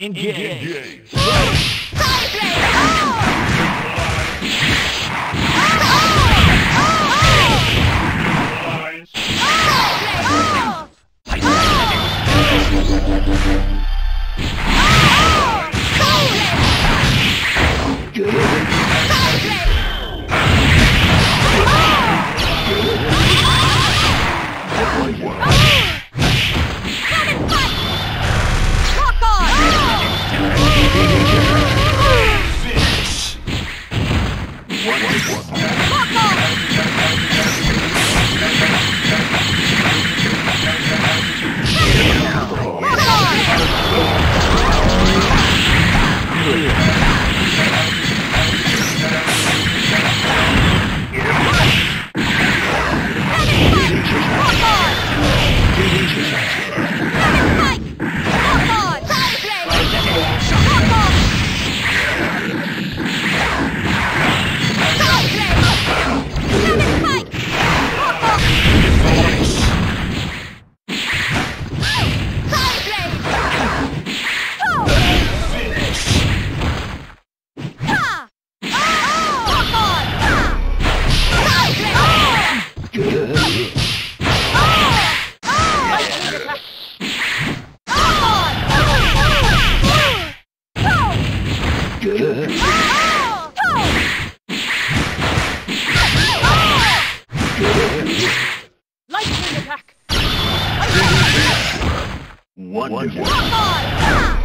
Engage. Engage. what what what Lightning attack! Wonderful. Rock on!